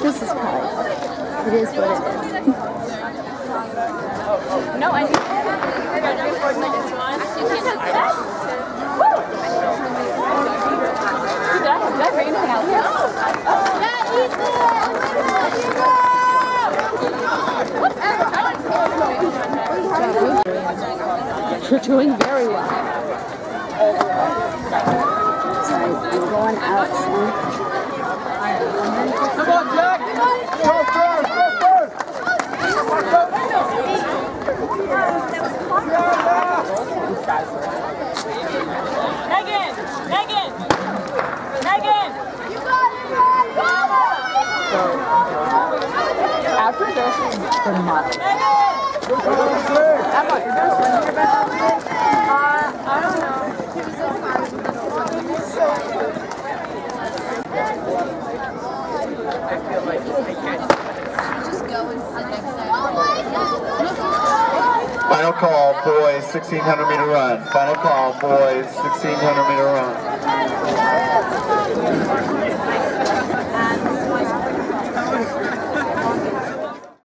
This is probably, it is what it is. No, I think you got three, four seconds. Actually, you can't! Did I, bring anything out here? You're doing very well. Come on, Jack! Go! Go first! Megan! Megan! Megan! After this, the mother. Final call, boys, 1600 meter run. Final call, boys, 1600 meter run.